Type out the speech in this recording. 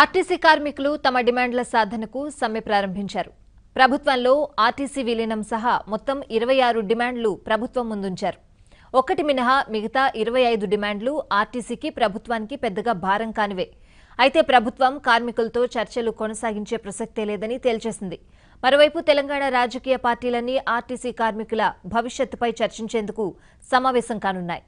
RTC కార్మికులు తమ డిమాండ్ల సాధనకు సమ్మె ప్రారంభించారు. ప్రభుత్వంలో ఆర్టీసీ విలీనం సహా మొత్తం ఇరవై ఆరు డిమాండ్లు ప్రభుత్వం ముందుంచారు. ఒకటి మినహా మిగతా ఇరవై ఐదు డిమాండ్లు ఆర్టీసీకి ప్రభుత్వానికి పెద్దగా భారం కానివే. అయితే ప్రభుత్వం కార్మికులతో చర్చలు కొనసాగించే ప్రసక్తే లేదని తేల్చేసింది. మరోవైపు తెలంగాణ రాజకీయ పార్టీలన్నీ ఆర్టీసీ కార్మికుల భవిష్యత్తుపై చర్చించేందుకు సమావేశం కానున్నాయి.